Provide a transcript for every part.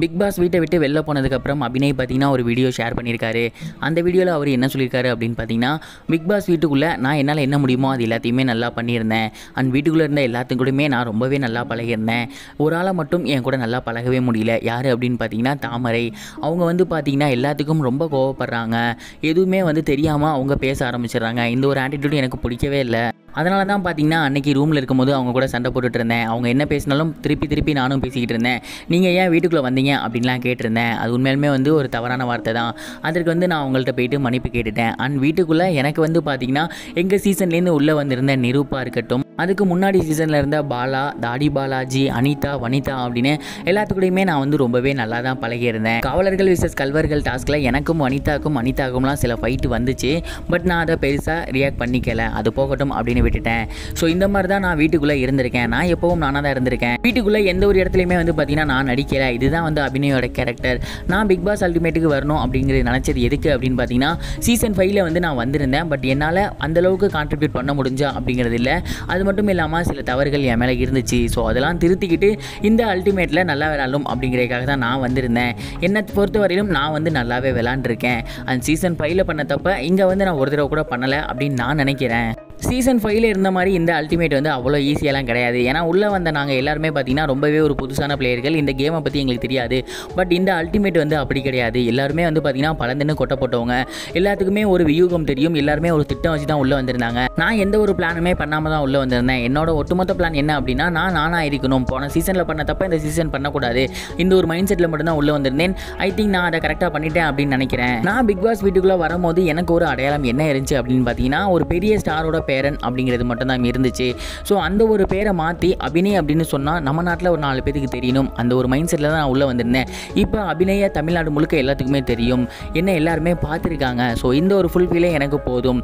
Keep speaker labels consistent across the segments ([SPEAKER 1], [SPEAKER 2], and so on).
[SPEAKER 1] Big pass வீட்டை விட்டு வெளில போனதுக்கப்புறம் அபிநய் பார்த்தீங்கன்னா ஒரு வீடியோ ஷேர் பண்ணியிருக்காரு. அந்த வீடியோவில் அவர் என்ன சொல்லியிருக்காரு அப்படின்னு பார்த்தீங்கன்னா பிக் பாஸ் வீட்டுக்குள்ளே நான் என்னால் என்ன முடியுமோ அது எல்லாத்தையுமே நல்லா பண்ணியிருந்தேன். அண்ட் வீட்டுக்குள்ளே இருந்த எல்லாத்துக்கும் கூடமே நான் ரொம்பவே நல்லா பழகியிருந்தேன். ஒரு ஆளை மட்டும் என் கூட நல்லா பழகவே முடியல. யார்? அப்படின்னு பார்த்தீங்கன்னா தாமரை. அவங்க வந்து பார்த்தீங்கன்னா எல்லாத்துக்கும் ரொம்ப கோவப்படுறாங்க. எதுவுமே வந்து தெரியாமல் அவங்க பேச ஆரம்பிச்சிடுறாங்க. இந்த ஒரு ஆட்டிடியூட் எனக்கு பிடிக்கவே இல்லை. அதனால தான் பார்த்தீங்கன்னா அன்னைக்கு ரூமில் இருக்கும்போது அவங்க கூட சண்டை போட்டுட்டு இருந்தேன். அவங்க என்ன பேசினாலும் திருப்பி திருப்பி நானும் பேசிக்கிட்டு இருந்தேன். நீங்கள் ஏன் வீட்டுக்குள்ளே வந்தீங்க? அப்படின்லாம் கேட்டிருந்தேன். அது உண்மையிலுமே வந்து ஒரு தவறான வார்த்தை தான். அதற்கு வந்து நான் அவங்கள்ட்ட போயிட்டு மன்னிப்பு கேட்டுட்டேன். அண்ட் வீட்டுக்குள்ளே எனக்கு வந்து பார்த்தீங்கன்னா எங்கள் சீசன்லேருந்து உள்ளே வந்திருந்த நிரூப்பாக இருக்கட்டும் அதுக்கு முன்னாடி சீசனில் இருந்த பாலா தாடி பாலாஜி அனிதா வனிதா அப்படின்னு எல்லாத்துக்கூடையுமே நான் வந்து ரொம்பவே நல்லா தான் பழகியிருந்தேன். காவலர்கள் விசஸ் கல்வர்கள் டாஸ்கில் எனக்கும் வனிதாக்கும் அனிதாக்கும்லாம் சில ஃபைட்டு வந்துச்சு. பட் நான் அதை பெருசாக ரியாக்ட் பண்ணிக்கல. அது போகட்டும் அப்படின்னு விட்டுட்டேன் ஸோ இந்த மாதிரி தான் நான் வீட்டுக்குள்ளே இருந்திருக்கேன். நான் எப்பவும் நானாக தான் இருந்திருக்கேன். வீட்டுக்குள்ளே எந்த ஒரு இடத்துலையுமே வந்து பார்த்தீங்கன்னா நான் நடிக்கல. இதுதான் வந்து அபிநயோட கேரக்டர் நான் பிக் பாஸ் அல்டிமேட்டுக்கு வரணும் அப்படிங்கிறது நினச்சது எதுக்கு அப்படின்னு பார்த்தீங்கன்னா சீசன் ஃபைவ்ல வந்து நான் வந்திருந்தேன். பட் என்னால் அந்தளவுக்கு கான்ட்ரிபியூட் பண்ண முடிஞ்சா அப்படிங்கிறது இல்லை. அது மட்டும் இல்லாமல் சில தவறுகள் என் மேலே இருந்துச்சு. ஸோ அதெல்லாம் திருத்திக்கிட்டு இந்த அல்டிமேட்டில் நல்லா விளாடும் அப்படிங்கிறதுக்காக தான் நான் வந்திருந்தேன். என்னை பொறுத்த வரையிலும் நான் வந்து நல்லாவே விளாண்டுருக்கேன் அந்த சீசன் ஃபைவ்ல பண்ண தப்ப இங்கே வந்து நான் ஒரு தடவை கூட பண்ணலை அப்படின்னு நான் நினைக்கிறேன். சீசன் ஃபைவ்ல இருந்த மாதிரி இந்த அல்டிமேட் வந்து அவ்வளோ ஈஸியெல்லாம் கிடையாது. ஏன்னா உள்ளே வந்த நாங்கள் எல்லாருமே பார்த்தீங்கன்னா ரொம்பவே ஒரு புதுசான பிளேயர்கள் இந்த கேமை பற்றி எங்களுக்கு தெரியாது. பட் இந்த அல்டிமேட் வந்து அப்படி கிடையாது. எல்லாருமே வந்து பார்த்தீங்கன்னா பலந்துன்னு கொட்டப்பட்டவங்க. எல்லாத்துக்குமே ஒரு வியூகம் தெரியும். எல்லாருமே ஒரு திட்டம் வச்சு தான் உள்ளே வந்திருந்தாங்க. நான் எந்த ஒரு பிளானுமே பண்ணாமல் தான் உள்ளே வந்திருந்தேன். என்னோட ஒட்டுமொத்த பிளான் என்ன அப்படின்னா நான் நானாக இருக்கணும். போன சீசனில் பண்ண தப்ப இந்த சீசன் பண்ணக்கூடாது. இந்த ஒரு மைண்ட் செட்டில் மட்டும்தான் உள்ளே வந்திருந்தேன். ஐ திங்க் நான் அதை கரெக்டாக பண்ணிட்டேன் அப்படின்னு நினைக்கிறேன். நான் பிக் பாஸ் வீட்டுக்குள்ளே வரும்போது எனக்கு ஒரு அடையாளம் என்ன இருந்துச்சு அப்படின்னு பார்த்தீங்கன்னா ஒரு பெரிய ஸ்டாரோட பேரன் அப்படிங்கிறது மட்டும்தான் இருந்துச்சு. ஸோ அந்த ஒரு பேரை மாற்றி அபிநய் அப்படின்னு சொன்னால் நம்ம நாட்டில் ஒரு நாலு பேருக்கு தெரியணும். அந்த ஒரு மைண்ட் செட்டில் தான் நான் உள்ளே வந்திருந்தேன். இப்போ அபிநய தமிழ்நாடு முழுக்க எல்லாத்துக்குமே தெரியும். என்ன எல்லாருமே பார்த்துருக்காங்க. ஸோ இந்த ஒரு ஃபுல் ஃபீலே எனக்கு போதும்.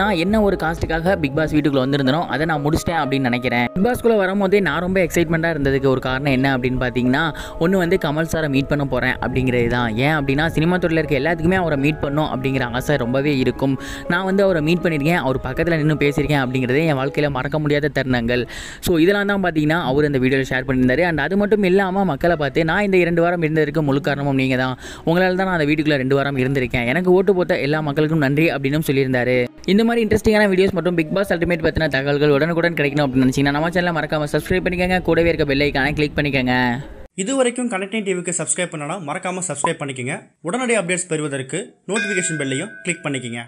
[SPEAKER 1] நான் என்ன ஒரு காஸ்ட்டுக்காக பிக் பாஸ் வீட்டுக்குள்ளே வந்திருந்தனோ அதை நான் முடிச்சிட்டேன் அப்படின்னு நினைக்கிறேன். பிக் பாஸ்க்குள்ளே வரும்போதே நான் ரொம்ப எக்ஸைட்மெண்ட்டாக இருந்ததுக்கு ஒரு காரணம் என்ன அப்படின்னு பார்த்தீங்கன்னா ஒன்று வந்து கமல் சாரை மீட் பண்ண போகிறேன் அப்படிங்கிறது தான். ஏன் அப்படின்னா சினிமா துறையில் இருக்க எல்லாத்துக்குமே அவரை மீட் பண்ணும் அப்படிங்கிற ஆசை ரொம்பவே இருக்கும். நான் வந்து அவரை மீட் பண்ணியிருக்கேன் அவர் பக்கத்தில் நின்று பேசியிருக்கேன் அப்படிங்கிறதே என் வாழ்க்கையில் மறக்க முடியாத தருணங்கள். ஸோ இதெல்லாம் தான் பார்த்தீங்கன்னா அவர் இந்த வீடியோவில் ஷேர் பண்ணியிருந்தார். அண்ட் அது மட்டும் இல்லாமல் மக்களை பார்த்து நான் இந்த இரண்டு வாரம் இருந்ததற்கு முழு காரணமும் நீங்கள் தான். உங்களால் தான் நான் அந்த வீட்டுக்குள்ளே ரெண்டு வாரம் இருந்திருக்கேன். எனக்கு ஓட்டு போட்ட எல்லா மக்களுக்கும் நன்றி அப்படின்னு சொல்லியிருந்தாரு. இந்த மாதிரி இன்ட்ரெஸ்டிங்கான வீடியோஸ் மற்றும் பிக் பாஸ் அல்டிமேட் பற்றின தகவல்கள் உடனுக்குடன் கிடைக்கணும் அப்படின்னு நினச்சிங்கன்னா நம்ம சேனலை மறக்காமல் சப்ஸ்கிரைப் பண்ணிக்கோங்க. கூடவே இருக்க பெல்லைக்கான கிளிக் பண்ணிக்கோங்க.
[SPEAKER 2] இது வரைக்கும் கனெக்டிங் டிவிக்கு சப்ஸ்கிரைப் பண்ணனா மறக்காமல் சப்ஸ்கிரைப் பண்ணிக்கோங்க. உடனடி அப்டேட்ஸ் பெறுவதற்கு நோட்டிஃபிகேஷன் பெல்லையும் கிளிக் பண்ணிக்கோங்க.